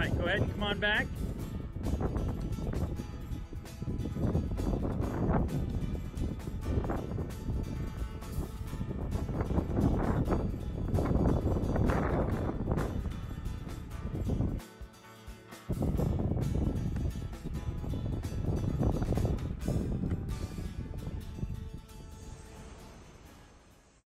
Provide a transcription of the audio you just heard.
right, go ahead and come on back.